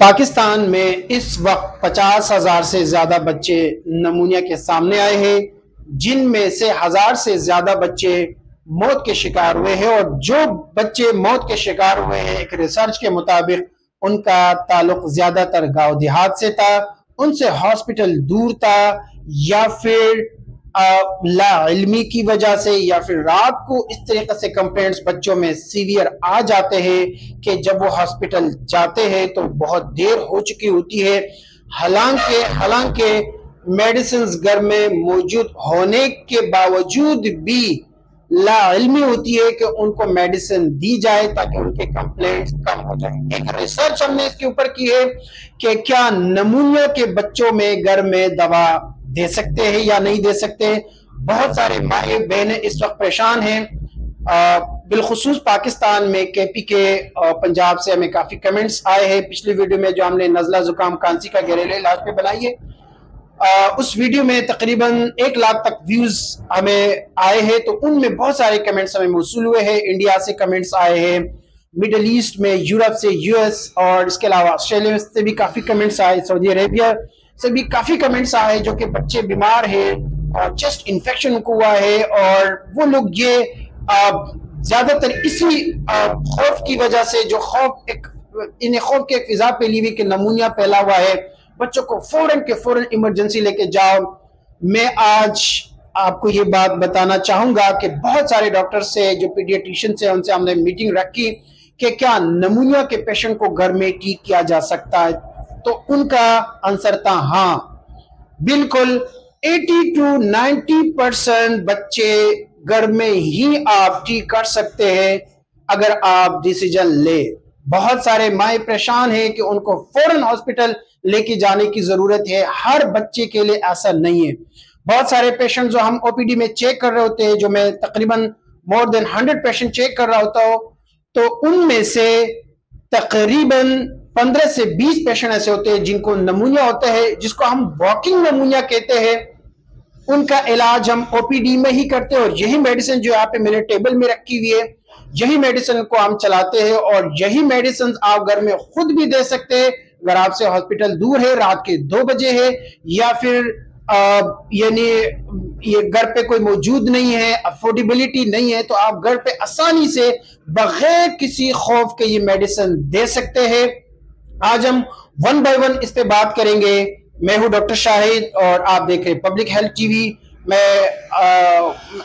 पाकिस्तान में इस वक्त पचास हज़ार से ज़्यादा बच्चे नमूनिया के सामने आए हैं, जिनमें से हज़ार से ज़्यादा बच्चे मौत के शिकार हुए हैं और जो बच्चे मौत के शिकार हुए हैं, एक रिसर्च के मुताबिक उनका ताल्लुक ज़्यादातर गाँव देहात से था, उनसे हॉस्पिटल दूर था या फिर लाइलमी की वजह से या फिर रात को इस तरीके से कंप्लेंट्स बच्चों में सीवियर आ जाते हैं कि जब वो हॉस्पिटल जाते हैं तो बहुत देर हो चुकी होती है। हालाँकि हालाँकि मेडिसिन घर में मौजूद होने के बावजूद भी लाइलमी होती है कि उनको मेडिसिन दी जाए ताकि उनके कंप्लेंट्स कम हो जाए। एक रिसर्च हमने इसके ऊपर की है कि क्या नमूनिया के बच्चों में घर में दवा दे सकते हैं या नहीं दे सकते। बहुत सारे माए बहने इस वक्त परेशान हैं। बिलखसूस पाकिस्तान में के पी के पंजाब से हमें काफ़ी कमेंट्स आए हैं। पिछली वीडियो में जो हमने नजला जुकाम कांसी का घरेलू इलाज पे बनाई है। उस वीडियो में तकरीबन एक लाख तक व्यूज़ हमें आए हैं। तो उनमें बहुत सारे कमेंट्स हमें मौसू हुए हैं। इंडिया से कमेंट्स आए हैं। मिडल ईस्ट में यूरोप से यूएस और इसके अलावा ऑस्ट्रेलिया से भी काफ़ी कमेंट्स आए। सऊदी अरेबिया से भी काफ़ी कमेंट्स आए जो कि बच्चे बीमार हैं और चेस्ट इन्फेक्शन हुआ है और वो लोग ये ज़्यादातर इसी खौफ की वजह से जो खौफ एक, इन्हें खौफ के फिजा पे ली हुई कि नमूनिया फैला हुआ है। बच्चों को फ़ौरन के फ़ौरन इमरजेंसी लेके जाओ। मैं आज आपको ये बात बताना चाहूँगा कि बहुत सारे डॉक्टर से, जो पीडियाट्रिशियन से, उनसे हमने मीटिंग रखी कि क्या नमूनिया के पेशेंट को घर में ठीक किया जा सकता है। तो उनका आंसर था हाँ। बिल्कुल 80 टू 90 परसेंट बच्चे घर में ही आप ठीक कर सकते हैं अगर आप डिसीज़न ले। बहुत सारे माए परेशान हैं कि उनको फ़ौरन हॉस्पिटल लेके जाने की ज़रूरत है। हर बच्चे के लिए ऐसा नहीं है। बहुत सारे पेशेंट जो हम ओपीडी में चेक कर रहे होते हैं, जो मैं तकरीबन more than hundred patient check कर रहा होता हूँ तो उनमें से तकरीबन पंद्रह से बीस पेशेंट ऐसे होते हैं जिनको नमूनिया होता है, जिसको हम वॉकिंग नमूनिया कहते हैं। उनका इलाज हम ओपीडी में ही करते हैं और यही मेडिसिन जो यहाँ पे टेबल में रखी हुई है, यही मेडिसिन को हम चलाते हैं और यही मेडिसिन आप घर में खुद भी दे सकते हैं। अगर आपसे हॉस्पिटल दूर है, रात के दो बजे है, या फिर यानी ये घर पे कोई मौजूद नहीं है अफोर्डेबिलिटी नहीं है तो आप घर पे आसानी से बगैर किसी खौफ के ये मेडिसिन दे सकते हैं। आज हम वन बाय वन इस पे बात करेंगे। मैं हूँ डॉक्टर शाहिद और आप देख रहे हैं पब्लिक हेल्थ टीवी। मैं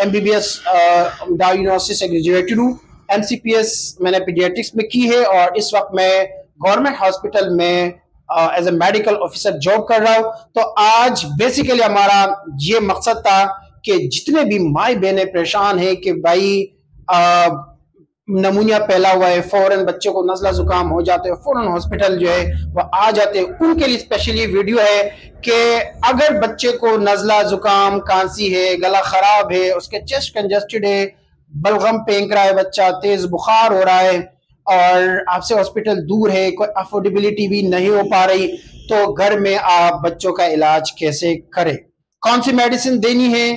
M B B S diagnosis से ग्रेजुएटेड हूँ। एम सी पी एस मैंने पीडियाट्रिक्स में की है और इस वक्त मैं गवर्नमेंट हॉस्पिटल में as a medical officer job कर रहा हूँ। तो आज बेसिकली हमारा ये मकसद था कि जितने भी माए बहने परेशान हैं कि भाई uh, नमूनिया फैला हुआ है, फ़ौरन बच्चों को नजला जुकाम हो जाते हैं, फ़ौरन हॉस्पिटल जो है वह आ जाते हैं। उनके लिए स्पेशली वीडियो है कि अगर बच्चे को नजला जुकाम कांसी है, गला खराब है, उसके चेस्ट कंजेस्टेड है, बलगम फेंक रहा है बच्चा, तेज बुखार हो रहा है, और आपसे हॉस्पिटल दूर है, कोई अफोर्डेबिलिटी भी नहीं हो पा रही तो घर में आप बच्चों का इलाज कैसे करें? कौन सी मेडिसिन देनी है?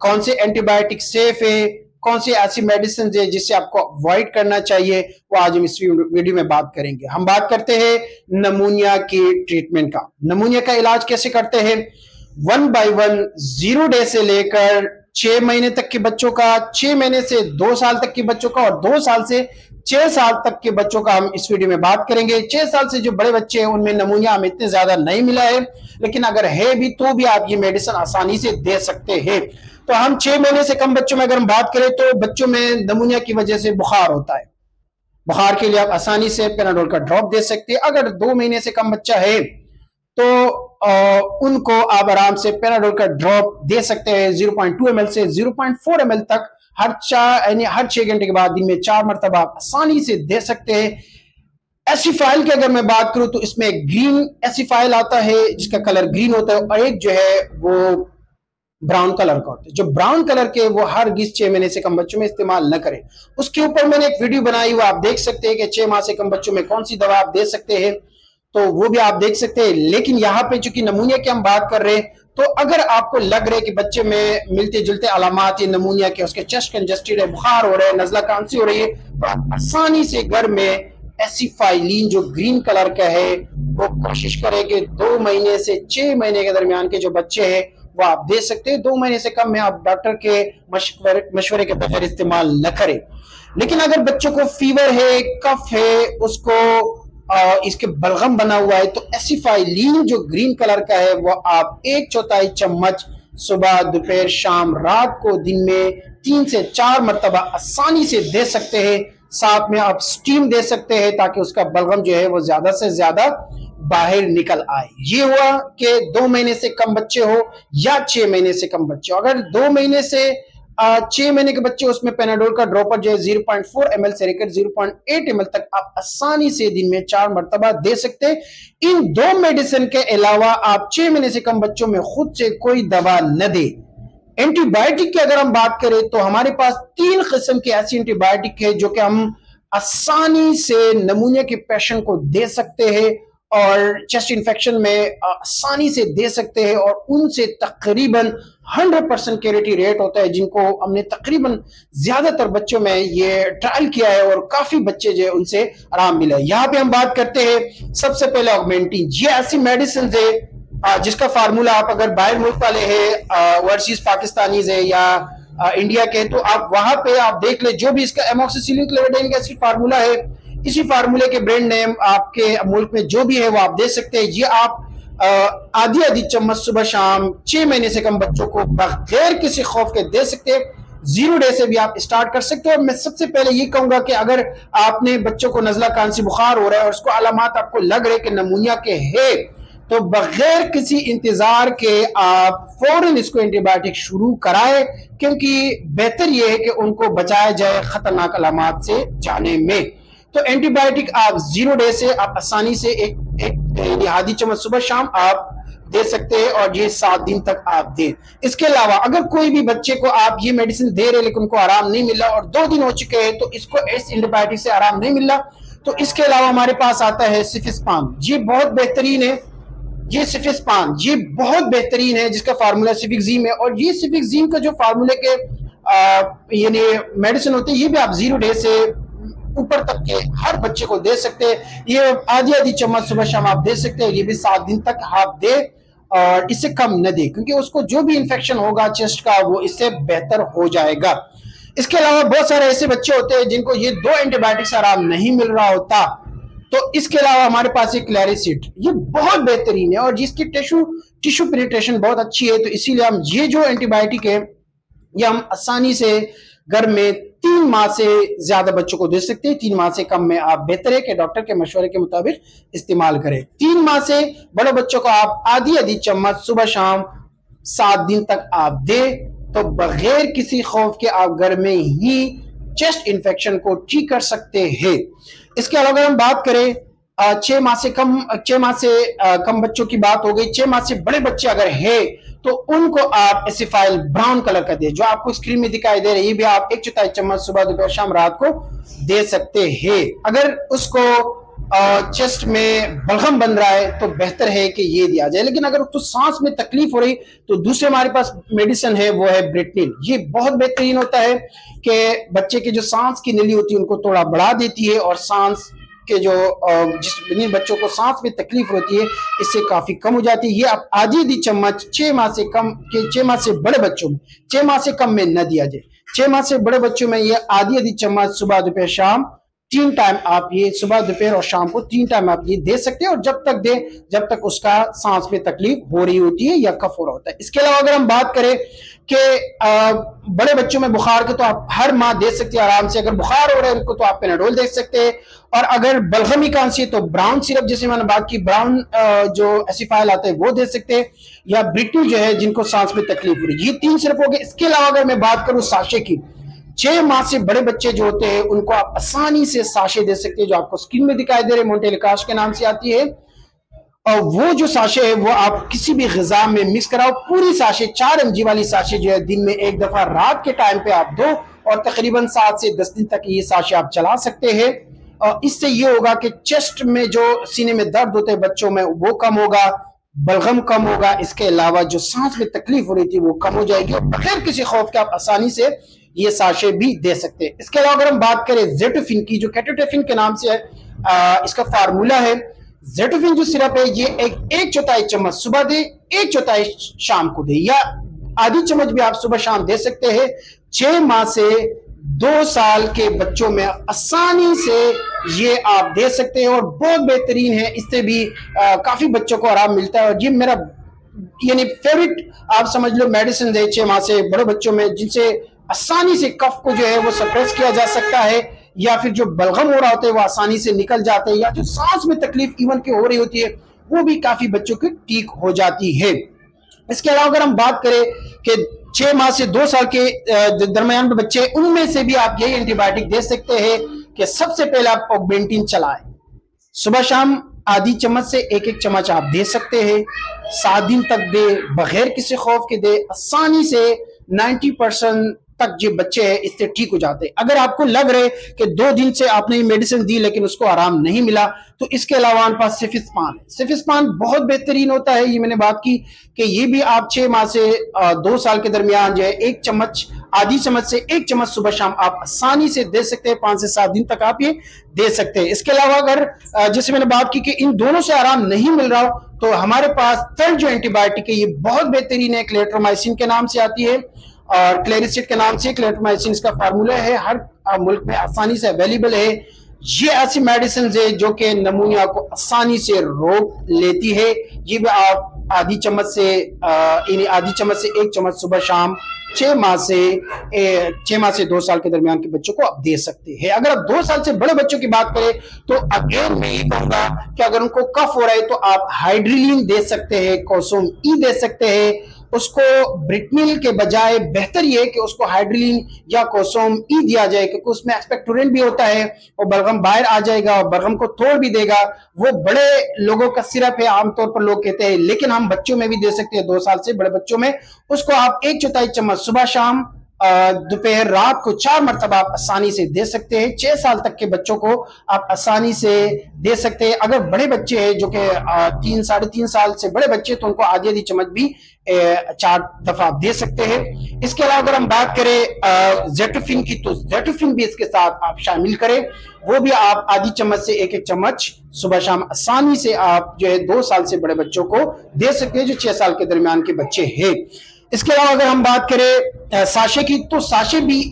कौन से एंटीबायोटिक सेफ़ है? कौन सी ऐसी मेडिसिन है जिससे आपको अवॉइड करना चाहिए, वो आज हम इस वीडियो में बात करेंगे। हम बात करते हैं नमूनिया की ट्रीटमेंट का। नमूनिया का इलाज कैसे करते हैं? One by one zero day से लेकर छह महीने तक के बच्चों का, छह महीने से दो साल तक के बच्चों का और दो साल से छह साल तक के बच्चों का हम इस वीडियो में बात करेंगे। छह साल से जो बड़े बच्चे हैं, उनमें नमूनिया हमें इतने ज़्यादा नहीं मिला है, लेकिन अगर है भी तो भी आप ये मेडिसिन आसानी से दे सकते हैं। तो हम छह महीने से कम बच्चों में अगर हम बात करें तो बच्चों में नमूनिया की वजह से बुखार होता है। बुखार के लिए आप आसानी से पेनाडोल का ड्रॉप दे सकते हैं। अगर दो महीने से कम बच्चा है तो आ, उनको आप आराम से पेनाडोल का ड्रॉप दे सकते हैं। 0.2 ml से 0.4 ml तक हर चार यानी हर छह घंटे के बाद दिन में चार मरतबा आप आसानी से दे सकते हैं। एसिफाइल की अगर मैं बात करूँ तो इसमें ग्रीन एसिफाइल आता है जिसका कलर ग्रीन होता है और एक जो है वो ब्राउन कलर का होता है। जो ब्राउन कलर के वो हर गिस छह महीने से कम बच्चों में इस्तेमाल न करें। उसके ऊपर मैंने एक वीडियो बनाई हुआ आप देख सकते हैं कि छह माह से कम बच्चों में कौन सी दवा आप दे सकते हैं। तो वो भी आप देख सकते हैं। लेकिन यहाँ पे चूँकि नमूनिया की हम बात कर रहे हैं तो अगर आपको लग रहा कि बच्चे में मिलते जुलते अलामत या नमूनिया के उसके चेस्ट कंजस्टेड है, बुखार हो रहा है, नजला कांसी हो रही है तो आप आसानी से घर में एसिफाइलिन जो ग्रीन कलर का है, वो कोशिश करें कि दो महीने से छह महीने के दरमियान के जो बच्चे हैं वो आप दे सकते हैं। दो महीने से कम में आप डॉक्टर के मशवरे के बगैर इस्तेमाल न करें। लेकिन अगर बच्चों को फीवर है कफ है उसको आ, इसके बलगम बना हुआ है तो एसिफाइलिन जो ग्रीन कलर का है वो आप एक चौथाई चम्मच सुबह दोपहर शाम रात को दिन में तीन से चार मरतबा आसानी से दे सकते हैं। साथ में आप स्टीम दे सकते हैं ताकि उसका बलगम जो है वो ज़्यादा से ज़्यादा बाहर निकल आए। ये हुआ कि दो महीने से कम बच्चे हो या छह महीने से कम बच्चे हो। अगर दो महीने से छह महीने के बच्चे उसमें पेनाडोल का ड्रॉपर जो है ज़ीरो पॉइंट फोर एम से लेकर ज़ीरो पॉइंट एट एम तक आप आसानी से दिन में चार मरतबा दे सकते हैं। इन दो मेडिसिन के अलावा आप छह महीने से कम बच्चों में खुद से कोई दवा न दे। एंटीबायोटिक की अगर हम बात करें तो हमारे पास तीन किस्म की ऐसी एंटीबायोटिक है जो कि हम आसानी से नमूने के पेशेंट को दे सकते हैं। और चेस्ट इन्फेक्शन में आसानी से दे सकते हैं और उनसे तकरीबन 100 परसेंट क्योरिटी रेट होता है, जिनको हमने तकरीबन ज़्यादातर बच्चों में ये ट्रायल किया है और काफ़ी बच्चे जो है उनसे आराम मिला है। यहाँ पे हम बात करते हैं, सबसे पहले ऑगमेंटिन ये ऐसी मेडिसिन है जिसका फार्मूला आप अगर बाहर मुल्क वाले है ओवरसीज पाकिस्तानी है या इंडिया के तो आप वहाँ पे आप देख ले, जो भी इसका एमोक्सिसिलिन एसिड फार्मूला है इसी फार्मूले के ब्रांड नेम, आपके मुल्क में जो भी है वो आप दे सकते हैं। ये आप आधी आधी चम्मच सुबह शाम, छह महीने से कम बच्चों को बगैर किसी खौफ के दे सकते हैं। ज़ीरो डे से भी आप स्टार्ट कर सकते हो। मैं सबसे पहले ये कहूँगा कि अगर आपने बच्चों को नजला कांसी बुखार हो रहा है और उसको अलामत आपको लग रहे कि नमूनिया के है तो बगैर किसी इंतज़ार के आप फ़ौरन इसको एंटीबायोटिक शुरू कराए, क्योंकि बेहतर यह है कि उनको बचाया जाए खतरनाक अलामत से जाने में। तो एंटीबायोटिक आप ज़ीरो डे से आप आसानी से एक एक आधी चम्मच सुबह शाम आप दे सकते हैं और ये सात दिन तक आप दें। इसके अलावा अगर कोई भी बच्चे को आप ये मेडिसिन दे रहे लेकिन उनको आराम नहीं मिला और दो दिन हो चुके हैं तो इसको इस एंटीबायोटिक से आराम नहीं मिल तो इसके अलावा हमारे पास आता है सिफिस्पान। ये बहुत बेहतरीन है। ये सिफिस्पान, ये बहुत बेहतरीन है जिसका फार्मूला सिफिक्जीम है और ये सिफिक्जीम का जो फार्मूले के यानी मेडिसिन होते हैं, ये भी आप ज़ीरो डे से ऊपर तक के हर बच्चे को दे सकते हैं। ये आधी आधी चम्मच सुबह शाम आप दे सकते हैं, ये भी सात दिन तक आप दे, और इससे कम न दे, क्योंकि उसको जो भी इंफेक्शन होगा चेस्ट का, वो इससे बेहतर हो जाएगा। इसके अलावा बहुत सारे ऐसे बच्चे होते हैं जिनको ये दो एंटीबायोटिक से आराम नहीं मिल रहा होता। तो इसके अलावा हमारे पास एक क्लैरिसिट ये बहुत बेहतरीन है, और जिसकी टिश्यू टिश्यू पेनिट्रेशन बहुत अच्छी है। तो इसीलिए हम ये जो एंटीबायोटिक है, ये हम आसानी से घर में तीन माह से ज़्यादा बच्चों को दे सकते हैं। तीन माह से कम में आप बेहतर है कि डॉक्टर के मशवरे के मुताबिक इस्तेमाल करें। तीन माह से बड़े बच्चों को आप आधी आधी चम्मच सुबह शाम सात दिन तक आप दे तो बगैर किसी खौफ के आप घर में ही चेस्ट इन्फेक्शन को ठीक कर सकते हैं। इसके अलावा हम बात करें छह माह से कम, छह माह से कम बच्चों की बात हो गई। छह माह से बड़े बच्चे अगर है तो उनको आप एसिफाइल ब्राउन कलर का दे, जो आपको स्क्रीन में दिखाई दे रही है भी आप एक चौथाई चम्मच सुबह दोपहर शाम रात को दे सकते हैं। अगर उसको चेस्ट में बलगम बन रहा है तो बेहतर है कि ये दिया जाए। लेकिन अगर उसको सांस में तकलीफ़ हो रही तो दूसरे हमारे पास मेडिसिन है, वो है ब्रिटनिल ये बहुत बेहतरीन होता है कि बच्चे की जो सांस की नली होती है, उनको थोड़ा बढ़ा देती है और सांस के जो जिस, जिन बच्चों को सांस में तकलीफ़ होती है, इससे काफ़ी कम हो जाती है। ये आप आधी दी चम्मच, छह माह से कम के, छह माह से बड़े बच्चों में, छह माह से कम में न दिया जाए। छह माह से बड़े बच्चों में ये आधी आधी चम्मच सुबह, दोपहर, शाम तीन टाइम आप ये सुबह, दोपहर और शाम को तीन टाइम आप ये दे सकते हैं और जब तक दे, जब तक उसका सांस में तकलीफ़ हो रही होती है या कफ हो रहा होता है। इसके अलावा अगर हम बात करें कि बड़े बच्चों में बुखार के तो आप हर माह दे सकते हैं, आराम से अगर बुखार हो रहा है उनको तो आप पेनाडोल दे सकते हैं। और अगर बलगमी कांसी तो ब्राउन सिरप, जैसे मैंने बात की, ब्राउन जो एसिफाइल आता है वो दे सकते हैं। या ब्रिटू जो है जिनको सांस में तकलीफ़ हो रही है, ये तीन सिरप हो गए। इसके अलावा अगर मैं बात करूँ साशे की छह माह से बड़े बच्चे जो होते हैं, उनको आप आसानी से साशे दे सकते हैं, जो आपको स्क्रीन में दिखाई दे रहे मोन्टेलिकाश के नाम से आती है। और वो जो साशे है, वो आप किसी भी गजा में मिक्स कराओ, पूरी साशे, चार एमजी वाली साशे जो है, दिन में एक दफ़ा रात के टाइम पे आप दो और तकरीबन सात से दस दिन तक ये साशे आप चला सकते हैं। और इससे ये होगा कि चेस्ट में जो सीने में दर्द होते हैं बच्चों में, वो कम होगा, बलगम कम होगा, इसके अलावा जो सांस में तकलीफ़ हो रही थी, वो कम हो जाएगी। और बगैर किसी खौफ के आप आसानी से ये साशे भी दे सकते हैं। इसके अलावा अगर हम बात करें जेटोफिन की जो कैटोटेफिन के नाम से है आ, इसका फार्मूला है। जेटोफिन जो सिरप है ये एक एक चौथाई चम्मच सुबह दे एक चौथाई शाम को दे। या आधी चम्मच भी आप सुबह शाम दे सकते हैं। छह माह से दो साल के बच्चों में आसानी से ये आप दे सकते हैं और बहुत बेहतरीन है। इससे भी आ, काफ़ी बच्चों को आराम मिलता है और ये मेरा यानी फेवरेट आप समझ लो मेडिसिन है छह माह से बड़े बच्चों में जिनसे आसानी से कफ को जो है वो सप्रेस किया जा सकता है, या फिर जो बलगम हो रहा होता है वो आसानी से निकल जाते हैं, या जो सांस में तकलीफ़ इवन की हो रही होती है, वो भी काफ़ी बच्चों की ठीक हो जाती है। इसके अलावा अगर हम बात करें कि छह माह से दो साल के दरमियान बच्चे, उनमें से भी आप यही एंटीबायोटिक दे सकते हैं कि सबसे पहले आप ऑगमेंटिन चलाएँ। सुबह शाम आधी चम्मच से एक एक चम्मच आप दे सकते हैं, सात दिन तक दे, बगैर किसी खौफ के दे, आसानी से 90 परसेंट तक जो बच्चे हैं, इससे ठीक हो जाते हैं। अगर आपको लग रहे कि दो दिन से आपने ये मेडिसिन दी, लेकिन उसको आराम नहीं मिला तो इसके अलावा हमारे पास सिफिस्पान है। सिफिस्पान बहुत बेहतरीन होता है, ये मैंने बात की कि ये भी आप छह माह से दो साल के दरमियान जो है, एक चम्मच, आधी चम्मच से एक चम्मच सुबह शाम आप आसानी से दे सकते हैं, पाँच से सात दिन तक आप ये दे सकते हैं। इसके अलावा अगर जैसे मैंने बात की कि इन दोनों से आराम नहीं मिल रहा हो तो हमारे पास थर्ड जो एंटीबायोटिक है, ये बहुत बेहतरीन है क्लेट्रोमाइसिन के नाम से आती है। और क्लेरिसिट के नाम से क्लेटोमाइसिन का फार्मूला है। हर मुल्क में आसानी से अवेलेबल है। ये ऐसी मेडिसिन है जो कि नमूनिया को आसानी से रोक लेती है। ये भी आप आधी चम्मच से आधी चम्मच से एक चम्मच सुबह शाम, छह माह से छह माह से दो साल के दरमियान के बच्चों को आप दे सकते हैं। अगर आप दो साल से बड़े बच्चों की बात करें तो अगेन मैं ये कहूँगा कि अगर उनको कफ हो रहा है तो आप हाइड्रिलिन दे सकते हैं कोसोम ई दे सकते हैं। उसको ब्रिटमिल के बजाय बेहतर ये कि उसको हाइड्रिलीन या कोसोम ई दिया जाए, क्योंकि उसमें एक्सपेक्टोरेंट भी होता है और बलगम बाहर आ जाएगा और बलगम को तोड़ भी देगा। वो बड़े लोगों का सिरप है आमतौर पर लोग कहते हैं, लेकिन हम बच्चों में भी दे सकते हैं, दो साल से बड़े बच्चों में। उसको आप एक चौथाई चम्मच सुबह शाम दोपहर रात को चार मरतबा आप आसानी से दे सकते हैं। छह साल तक के बच्चों को आप आसानी से दे सकते हैं। अगर बड़े बच्चे हैं, जो कि तीन, साढ़े तीन साल से बड़े बच्चे तो उनको आधी आधी चम्मच भी चार दफ़ा दे सकते हैं। इसके अलावा अगर हम बात करें जेटोफिन की तो जेटोफिन भी इसके साथ आप शामिल करें। वो भी आप आधी चम्मच से एक एक चम्मच सुबह शाम आसानी से आप जो है दो साल से बड़े बच्चों को दे सकते हैं, जो छह साल के दरमियान के बच्चे हैं। इसके अलावा अगर हम बात करें साशे की तो साशे भी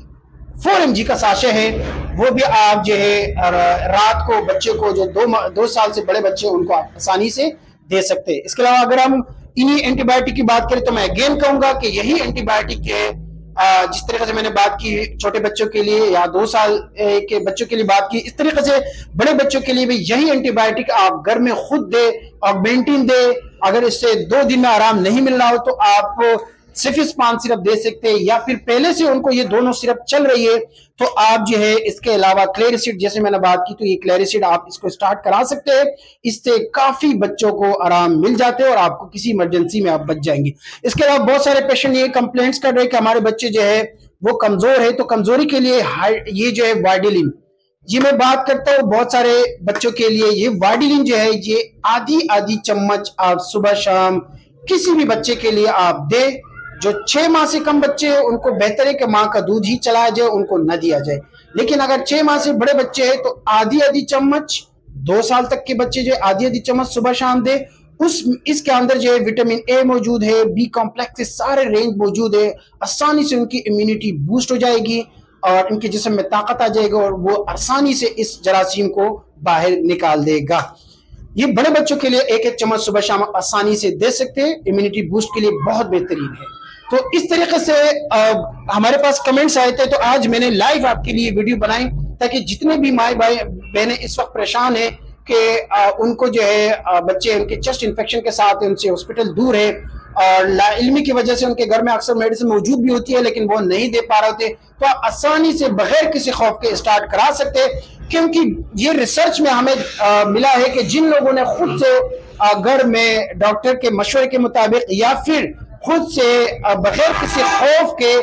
फोर एम का साशे है। वो भी आप जो है रात को बच्चे को जो दो दो साल से बड़े बच्चे उनको आसानी से दे सकते हैं। इसके अलावा अगर हम इन्हीं एंटीबायोटिक की बात करें तो मैं अगेन कहूँगा कि यही एंटीबायोटिक है जिस तरीके से मैंने बात की छोटे बच्चों के लिए या दो साल के बच्चों के लिए बात की, इस तरीके से बड़े बच्चों के लिए भी यही एंटीबायोटिक आप घर में खुद दे और ऑगमेंटिन दे। अगर इससे दो दिन में आराम नहीं मिल रहा हो तो आप सिफिस्पान सिरप दे सकते हैं, या फिर पहले से उनको ये दोनों सिरप चल रही है तो आप जो है इसके अलावा क्लेरिसिड, जैसे मैंने बात की तो ये क्लेरिसिड आप इसको स्टार्ट करा सकते हैं। इससे काफ़ी बच्चों को आराम मिल जाते हैं और आपको किसी इमरजेंसी में आप बच जाएँगे। इसके अलावा बहुत सारे पेशेंट ये कंप्लेंट्स कर रहे हैं कि हमारे बच्चे जो है, वो कमज़ोर है तो कमज़ोरी के लिए ये जो है वाइडिलिन ये मैं बात करता हूँ बहुत सारे बच्चों के लिए, ये वाइडिलिन जो है, ये आधी आधी चम्मच आप सुबह शाम किसी भी बच्चे के लिए आप दे जो छह माह से कम बच्चे हैं, उनको बेहतर है कि माँ का दूध ही चलाया जाए, उनको न दिया जाए। लेकिन अगर छह माह से बड़े बच्चे हैं तो आधी आधी चम्मच, दो साल तक के बच्चे जो आधी आधी चम्मच सुबह शाम दे। उस, इसके अंदर जो है, विटामिन ए मौजूद है बी कॉम्प्लेक्स सारे रेंज मौजूद है। आसानी से उनकी इम्यूनिटी बूस्ट हो जाएगी और इनके जिसम में ताकत आ जाएगी और वो आसानी से इस जरासीम को बाहर निकाल देगा। ये बड़े बच्चों के लिए एक एक चम्मच सुबह शाम आसानी से दे सकते हैं। इम्यूनिटी बूस्ट के लिए बहुत बेहतरीन है। तो इस तरीके से आ, हमारे पास कमेंट्स आए थे तो आज मैंने लाइव आपके लिए वीडियो बनाई ताकि जितने भी माए भाई बहने इस वक्त परेशान है कि उनको जो है आ, बच्चे उनके चेस्ट इन्फेक्शन के साथ उनसे हॉस्पिटल दूर है और लाइलमी की वजह से उनके घर में अक्सर मेडिसिन मौजूद भी होती है लेकिन वो नहीं दे पा रहे होते तो आप आसानी से बगैर किसी खौफ के स्टार्ट करा सकते क्योंकि ये रिसर्च में हमें आ, मिला है कि जिन लोगों ने खुद से घर में डॉक्टर के मशवरे के मुताबिक या फिर खुद से बगैर किसी खौफ के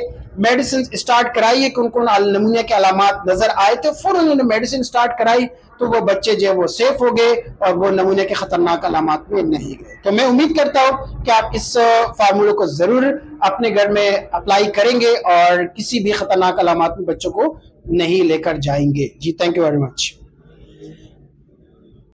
मेडिसिन स्टार्ट कराई कि उनको नमूनिया के अलामत नज़र आए। थे फिर उन्होंने मेडिसिन स्टार्ट कराई तो वो बच्चे जो है वो सेफ़ हो गए और वो नमूने के खतरनाक अलामत में नहीं गए। तो मैं उम्मीद करता हूँ कि आप इस फार्मूले को ज़रूर अपने घर में अप्लाई करेंगे और किसी भी खतरनाक अलामत में बच्चों को नहीं लेकर जाएँगे। जी थैंक यू वेरी मच